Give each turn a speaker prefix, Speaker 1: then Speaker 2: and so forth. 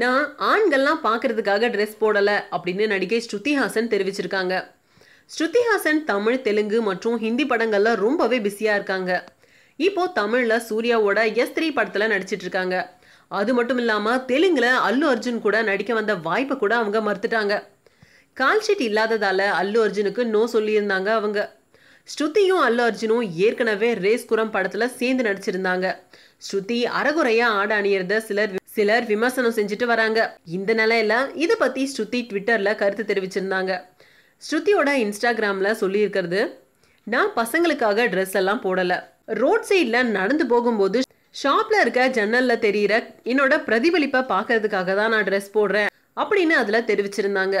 Speaker 1: நான் ஆண்கள்லாம் பார்க்கறதுக்காக ட்ரெஸ் போடலை அப்படின்னு நடிகை ஸ்ருதி ஹாசன் தெரிவிச்சிருக்காங்க. ஸ்ருதி ஹாசன் தமிழ் தெலுங்கு மற்றும் ஹிந்தி படங்களில் ரொம்பவே பிஸியாக இருக்காங்க. இப்போ தமிழில் சூர்யாவோட எஸ் த்ரீ படத்தில் நடிச்சிட்டு இருக்காங்க. அது மட்டும் இல்லாமல் தெலுங்கில் அல்லு அர்ஜுன் கூட நடிக்க வந்த வாய்ப்பை கூட அவங்க மறுத்துட்டாங்க. கால்ஷீட் இல்லாததால் அல்லு அர்ஜுனுக்கு நோ சொல்லியிருந்தாங்க அவங்க. ஸ்ருதியும் அல்லு அர்ஜுனும் ஏற்கனவே ரேஸ் குரம் படத்தில் சேர்ந்து நடிச்சிருந்தாங்க. ஸ்ருதி அறகுறையாக ஆட அணியிறத சிலர் சிலர் விமர்சனம் செஞ்சுட்டு வராங்க. இந்த நிலையில இதை பத்தி ஸ்ருதி ட்விட்டர்ல கருத்து தெரிவிச்சிருந்தாங்க. ஸ்ருதியோட இன்ஸ்டாகிராம்ல சொல்லியிருக்கிறது நான் பசங்களுக்காக ட்ரெஸ் எல்லாம் போடல. ரோட் சைட்ல நடந்து போகும்போது ஷாப்ல இருக்க ஜன்னல்ல தெரியிற என்னோட பிரதிபலிப்பை பார்க்கறதுக்காக தான் நான் ட்ரெஸ் போடுறேன். அப்படின்னு அதுல தெரிவிச்சிருந்தாங்க.